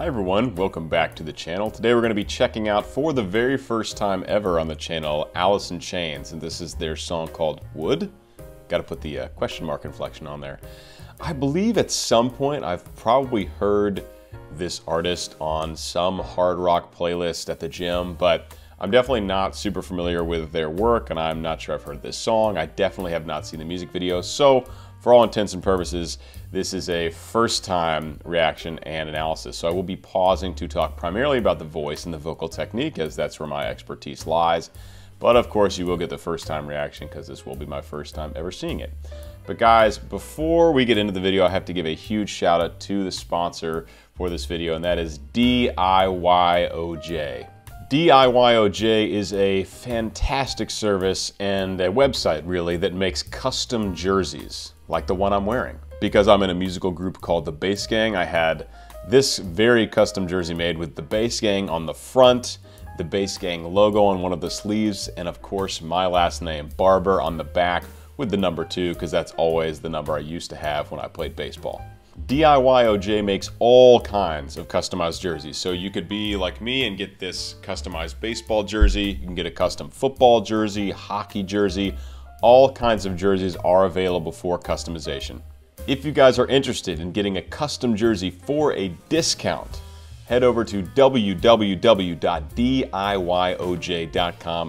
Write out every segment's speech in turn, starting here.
Hi everyone, welcome back to the channel. Today we're going to be checking out for the very first time ever on the channel Alice in Chains and this is their song called Would. Got to put the uh, question mark inflection on there. I believe at some point I've probably heard this artist on some hard rock playlist at the gym, but I'm definitely not super familiar with their work and I'm not sure I've heard this song. I definitely have not seen the music video, so for all intents and purposes, this is a first time reaction and analysis. So I will be pausing to talk primarily about the voice and the vocal technique as that's where my expertise lies. But of course you will get the first time reaction because this will be my first time ever seeing it. But guys, before we get into the video, I have to give a huge shout out to the sponsor for this video and that is DIYOJ. DIYOJ is a fantastic service and a website really that makes custom jerseys like the one I'm wearing. Because I'm in a musical group called the Bass Gang, I had this very custom jersey made with the Bass Gang on the front, the Bass Gang logo on one of the sleeves, and of course my last name, Barber, on the back with the number two because that's always the number I used to have when I played baseball. DIYOJ makes all kinds of customized jerseys. So you could be like me and get this customized baseball jersey. You can get a custom football jersey, hockey jersey. All kinds of jerseys are available for customization. If you guys are interested in getting a custom jersey for a discount, head over to www.diyoj.com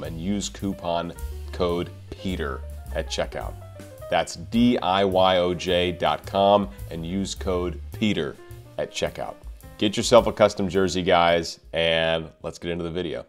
and use coupon code PETER at checkout. That's DIYOJ.com and use code PETER at checkout. Get yourself a custom jersey, guys, and let's get into the video.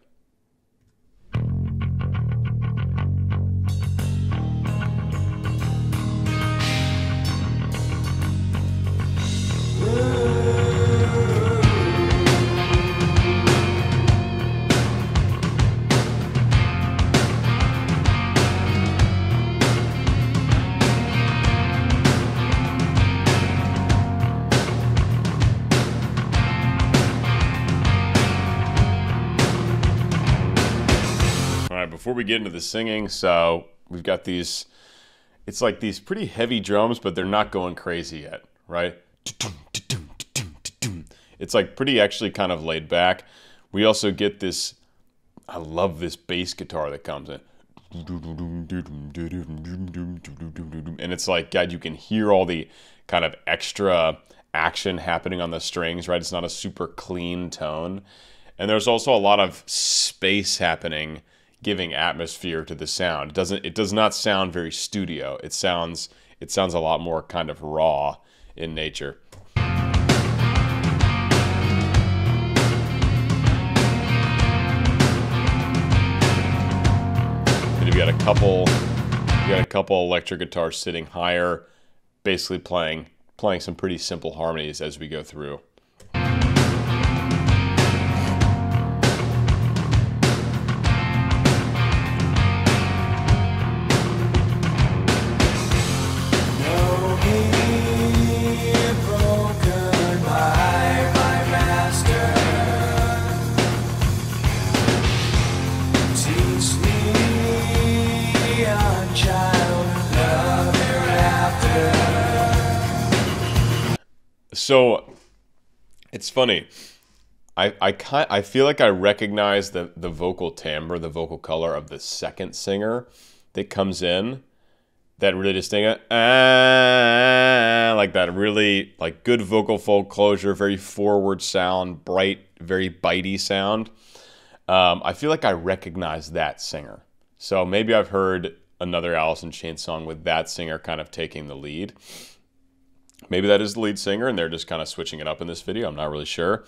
Before we get into the singing, so we've got these, it's like these pretty heavy drums, but they're not going crazy yet, right? It's like pretty actually kind of laid back. We also get this, I love this bass guitar that comes in. And it's like, God, you can hear all the kind of extra action happening on the strings, right? It's not a super clean tone. And there's also a lot of space happening giving atmosphere to the sound. It doesn't it does not sound very studio. It sounds it sounds a lot more kind of raw in nature. You've got a couple you got a couple electric guitars sitting higher, basically playing playing some pretty simple harmonies as we go through. Funny. I I kind I feel like I recognize the the vocal timbre, the vocal color of the second singer that comes in. That really distinct, ah, like that really like good vocal fold closure, very forward sound, bright, very bitey sound. Um, I feel like I recognize that singer. So maybe I've heard another Alice in Chains song with that singer kind of taking the lead. Maybe that is the lead singer and they're just kind of switching it up in this video. I'm not really sure.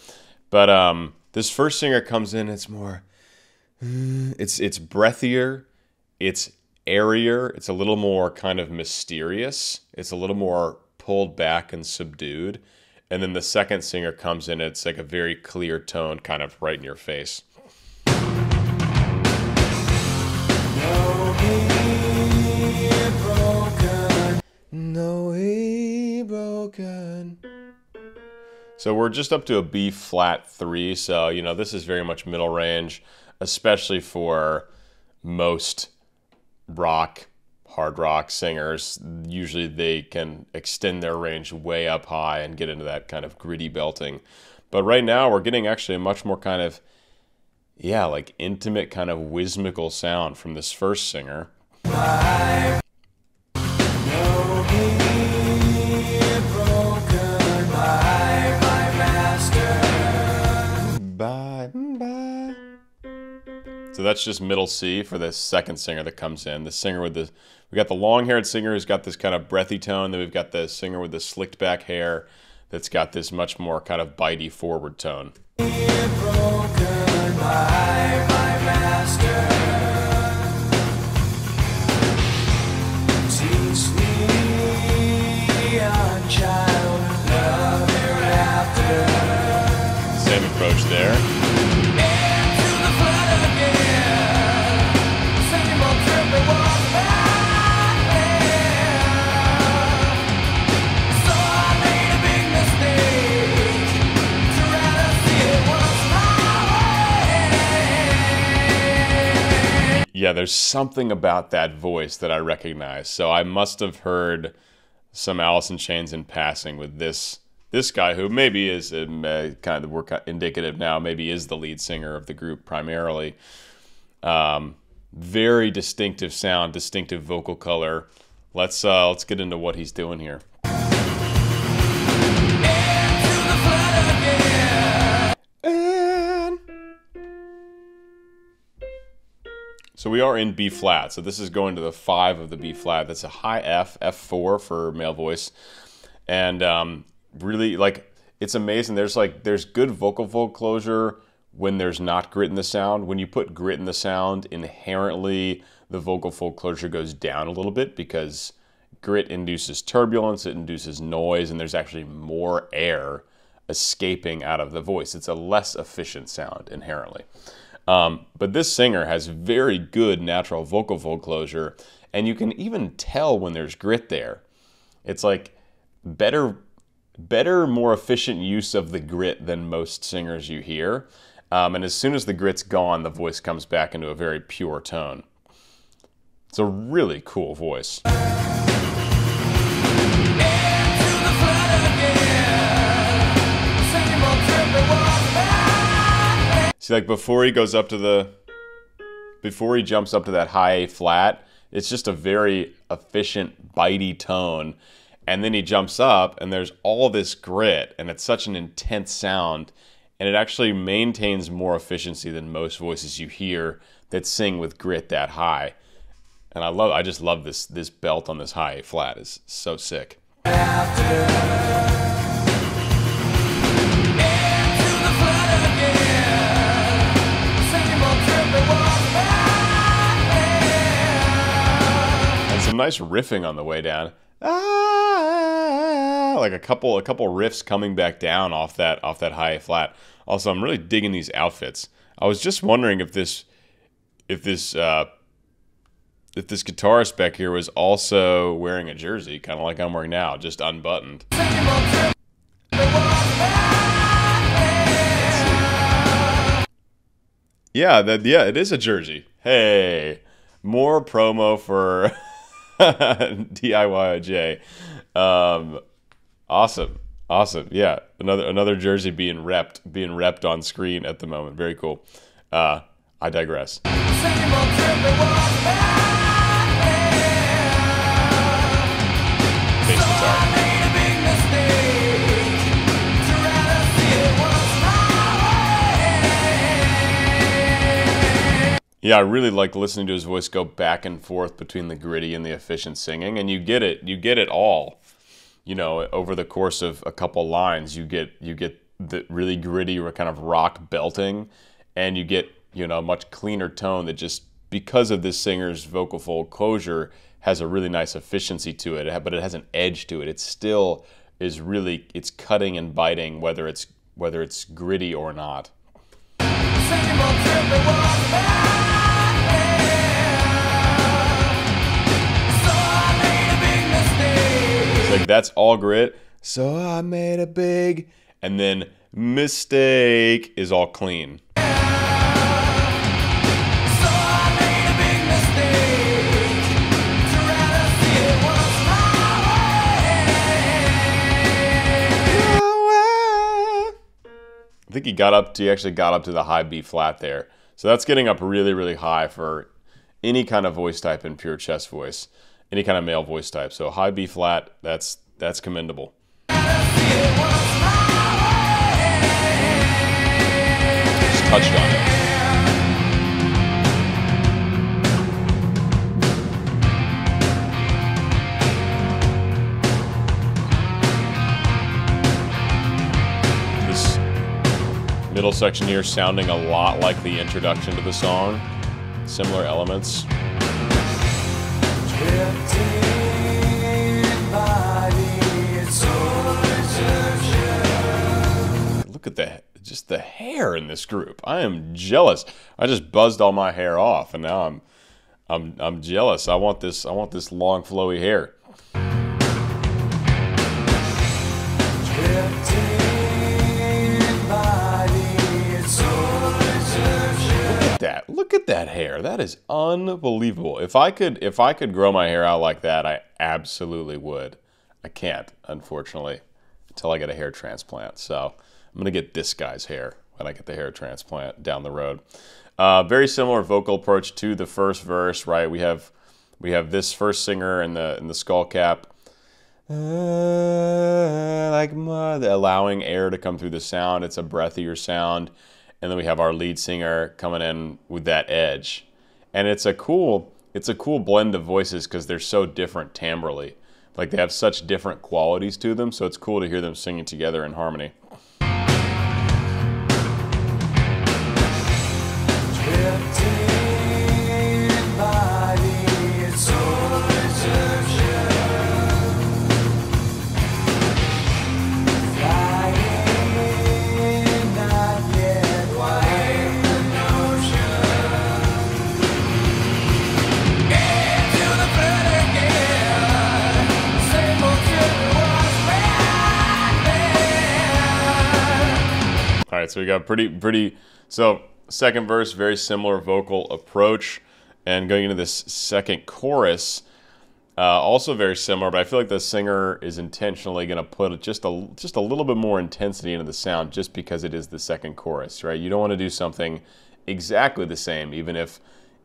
But um, this first singer comes in, it's more, it's, it's breathier, it's airier, it's a little more kind of mysterious, it's a little more pulled back and subdued. And then the second singer comes in, it's like a very clear tone, kind of right in your face. Broken. So we're just up to a B flat three. So, you know, this is very much middle range, especially for most rock, hard rock singers. Usually they can extend their range way up high and get into that kind of gritty belting. But right now we're getting actually a much more kind of, yeah, like intimate kind of whimsical sound from this first singer. Bye, that's just middle C for the second singer that comes in. The singer with the, we got the long-haired singer who's got this kind of breathy tone. Then we've got the singer with the slicked back hair that's got this much more kind of bitey forward tone. Same approach there. Yeah, there's something about that voice that I recognize. So I must have heard some Alice in Chains in passing with this this guy who maybe is uh, kind of indicative now, maybe is the lead singer of the group primarily. Um, very distinctive sound, distinctive vocal color. Let's uh, let's get into what he's doing here. So we are in B flat. So this is going to the five of the B flat. That's a high F, F4 for male voice. And um, really, like, it's amazing. There's like, there's good vocal fold closure when there's not grit in the sound. When you put grit in the sound, inherently the vocal fold closure goes down a little bit because grit induces turbulence, it induces noise, and there's actually more air escaping out of the voice. It's a less efficient sound inherently. Um, but this singer has very good natural vocal fold closure, and you can even tell when there's grit there. It's like better, better, more efficient use of the grit than most singers you hear. Um, and as soon as the grit's gone, the voice comes back into a very pure tone. It's a really cool voice. See, like before he goes up to the, before he jumps up to that high A flat, it's just a very efficient, bitey tone. And then he jumps up and there's all this grit and it's such an intense sound. And it actually maintains more efficiency than most voices you hear that sing with grit that high. And I love, I just love this, this belt on this high A flat is so sick. After. Some nice riffing on the way down. Ah, like a couple a couple riffs coming back down off that off that high flat. Also, I'm really digging these outfits. I was just wondering if this if this uh, if this guitarist back here was also wearing a jersey, kind of like I'm wearing now, just unbuttoned. Yeah, that yeah, it is a jersey. Hey, more promo for DIYOJ. Um, awesome, awesome. Yeah, another another jersey being repped, being repped on screen at the moment. Very cool. Uh, I digress. Yeah, I really like listening to his voice go back and forth between the gritty and the efficient singing, and you get it. You get it all. You know, over the course of a couple lines, you get you get the really gritty or kind of rock belting, and you get you know a much cleaner tone that just because of this singer's vocal fold closure has a really nice efficiency to it, but it has an edge to it. It still is really it's cutting and biting whether it's whether it's gritty or not. Like that's all grit. So I made a big, and then mistake is all clean. I think he got up to, he actually got up to the high B flat there. So that's getting up really, really high for any kind of voice type in pure chest voice any kind of male voice type. So high B flat, that's that's commendable. Just touched on it. This middle section here sounding a lot like the introduction to the song. Similar elements. Look at the just the hair in this group. I am jealous. I just buzzed all my hair off, and now I'm I'm I'm jealous. I want this I want this long flowy hair. That. Look at that hair. That is unbelievable. If I could if I could grow my hair out like that, I absolutely would. I can't, unfortunately, until I get a hair transplant. So I'm gonna get this guy's hair when I get the hair transplant down the road. Uh, very similar vocal approach to the first verse, right? We have we have this first singer in the in the skull cap, uh, like mother, allowing air to come through the sound. It's a breathier sound, and then we have our lead singer coming in with that edge, and it's a cool it's a cool blend of voices because they're so different timbrally. Like they have such different qualities to them, so it's cool to hear them singing together in harmony. Right, so we got pretty, pretty. So second verse, very similar vocal approach, and going into this second chorus, uh, also very similar. But I feel like the singer is intentionally going to put just a just a little bit more intensity into the sound, just because it is the second chorus, right? You don't want to do something exactly the same, even if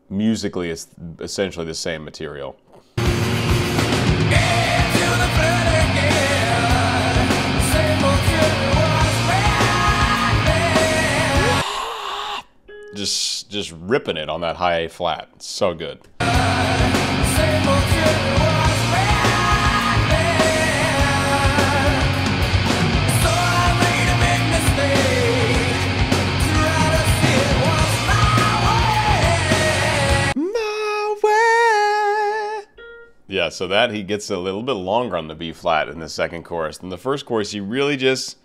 musically it's essentially the same material. Just just ripping it on that high A flat. It's so good. Yeah, so that he gets a little bit longer on the B flat in the second chorus. In the first chorus, he really just,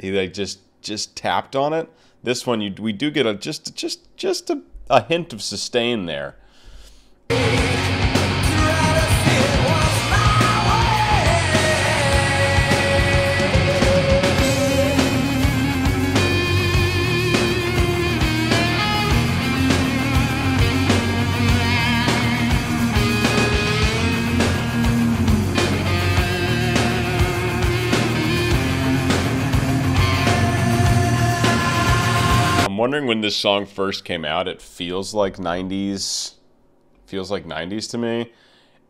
he like just just tapped on it. This one, you, we do get a just just just a, a hint of sustain there. Wondering when this song first came out, it feels like 90s feels like 90s to me.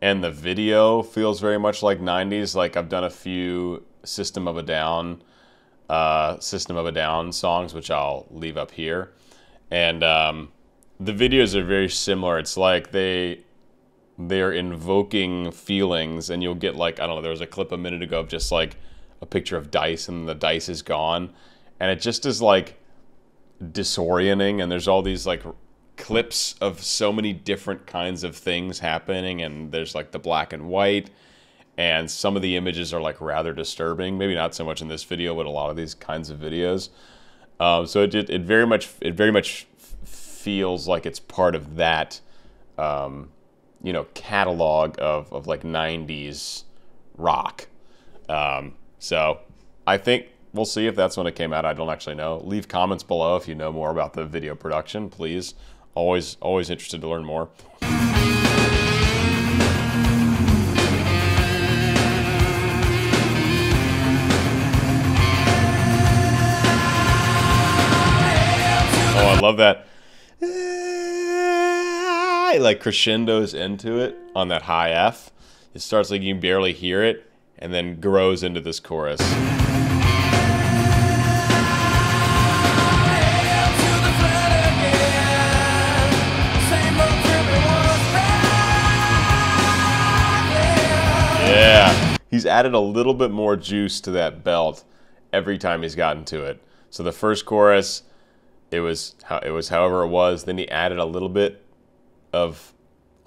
And the video feels very much like 90s like I've done a few System of a Down uh, System of a Down songs which I'll leave up here. And um, the videos are very similar. It's like they they're invoking feelings and you'll get like I don't know there was a clip a minute ago of just like a picture of dice and the dice is gone. And it just is like disorienting and there's all these like clips of so many different kinds of things happening and there's like the black and white and some of the images are like rather disturbing. Maybe not so much in this video but a lot of these kinds of videos. Um, so it, it very much it very much feels like it's part of that um, you know catalog of, of like 90s rock. Um, so i think we'll see if that's when it came out. I don't actually know. Leave comments below if you know more about the video production, please. Always, always interested to learn more. Oh, I love that. It like crescendos into it on that high F. It starts like you can barely hear it, and then grows into this chorus. Yeah. He's added a little bit more juice to that belt every time he's gotten to it. So the first chorus, it was how it was however it was. Then he added a little bit of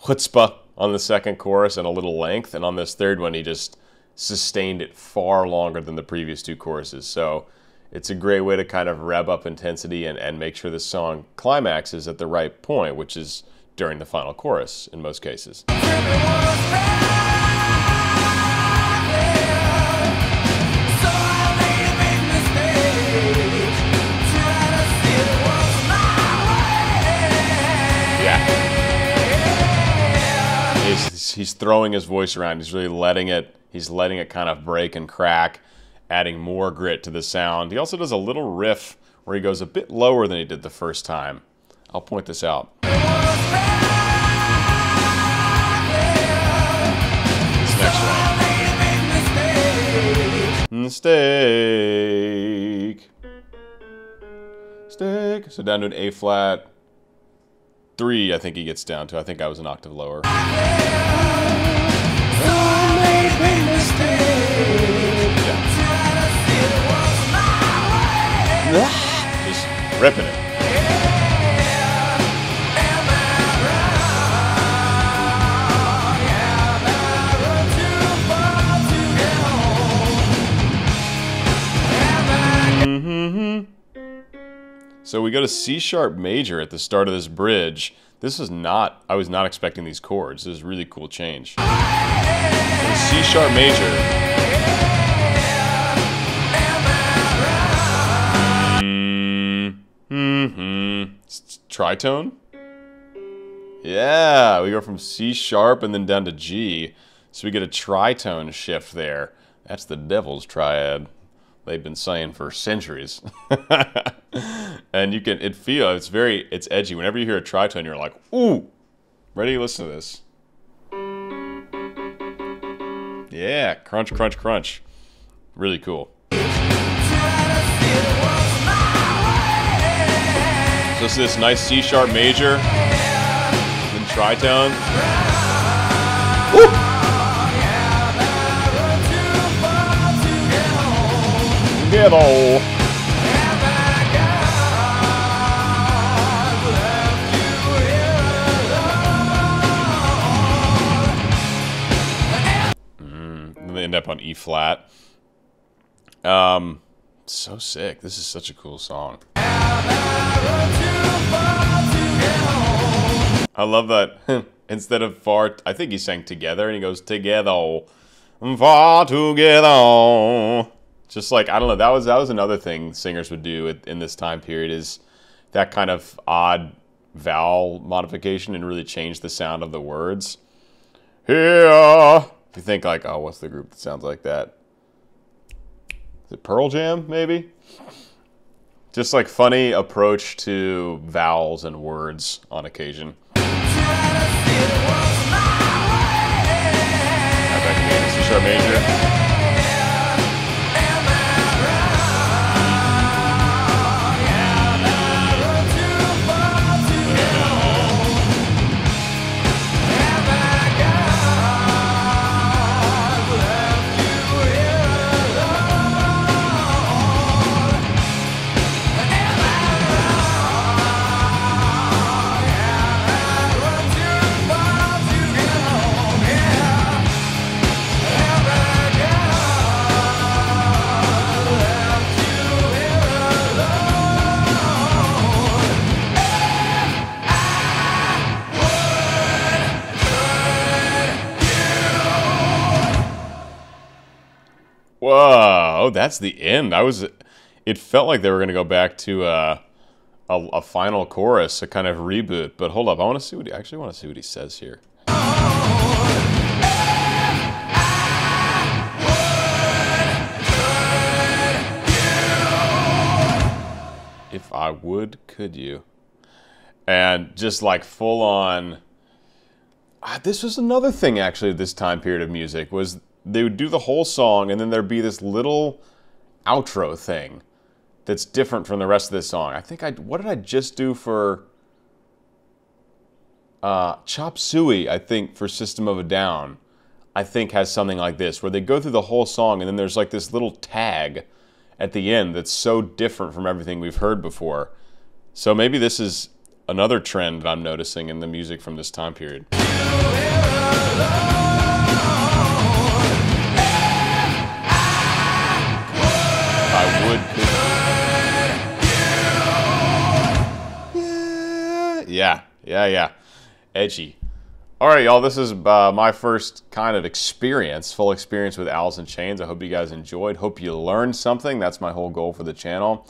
chutzpah on the second chorus and a little length, and on this third one he just sustained it far longer than the previous two choruses. So it's a great way to kind of rev up intensity and, and make sure the song climaxes at the right point, which is during the final chorus in most cases. He's, throwing his voice around. He's really letting it. He's letting it kind of break and crack, adding more grit to the sound. He also does a little riff where he goes a bit lower than he did the first time. I'll point this out. Next one. Mm, Mistake. Steak. So down to an A flat. Three, I think he gets down to. I think I was an octave lower. Just ripping it. So we go to C sharp major at the start of this bridge. This is not, I was not expecting these chords. This is really cool change. C sharp major. Mm-hmm. Tritone? Yeah, we go from C sharp and then down to G. So we get a tritone shift there. That's the devil's triad they've been saying for centuries. and you can it feel it's very it's edgy. Whenever you hear a tritone, you're like, ooh, ready listen to this. Yeah, crunch, crunch, crunch. Really cool. So it's this nice C sharp major, then tritone. Together. On E flat. Um, so sick. This is such a cool song. I love that. Instead of far, I think he sang together and he goes together. Far together just like I don't know, that was that was another thing singers would do in this time period is that kind of odd vowel modification and really change the sound of the words. Here, you think like, oh, what's the group that sounds like that? Is it Pearl Jam, maybe? Just like funny approach to vowels and words on occasion. Major. Whoa, that's the end. I was, it felt like they were going to go back to uh, a, a final chorus, a kind of reboot. But hold up, I want to see what he, actually want to see what he says here. If I would, could you? and just like full on. Ah, this was another thing actually. This time period of music was they would do the whole song, and then there'd be this little outro thing that's different from the rest of this song. I think I what did I just do for uh, Chop Suey? I think for System of a Down, I think has something like this where they go through the whole song, and then there's like this little tag at the end that's so different from everything we've heard before. So maybe this is another trend that I'm noticing in the music from this time period. Would. Yeah, yeah, yeah. Edgy. All right, y'all. This is uh, my first kind of experience, full experience with Alice in Chains. I hope you guys enjoyed. Hope you learned something. That's my whole goal for the channel.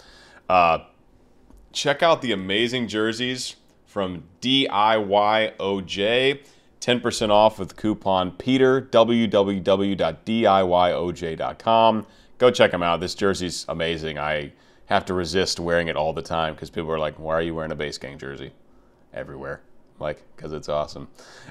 Uh, check out the amazing jerseys from DIYOJ. 10% off with coupon Peter, www.diyoj.com. Go check them out. This jersey's amazing. I have to resist wearing it all the time because people are like, why are you wearing a Bass Gang jersey? Everywhere. Like, because it's awesome.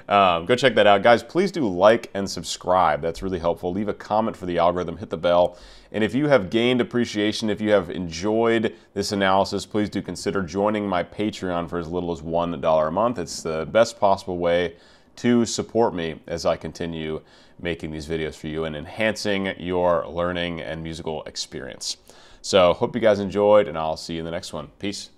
Um, go check that out. Guys, please do like and subscribe. That's really helpful. Leave a comment for the algorithm, hit the bell. And if you have gained appreciation, if you have enjoyed this analysis, please do consider joining my Patreon for as little as $1 a month. It's the best possible way to support me as I continue making these videos for you and enhancing your learning and musical experience. So, hope you guys enjoyed, and I'll see you in the next one. Peace.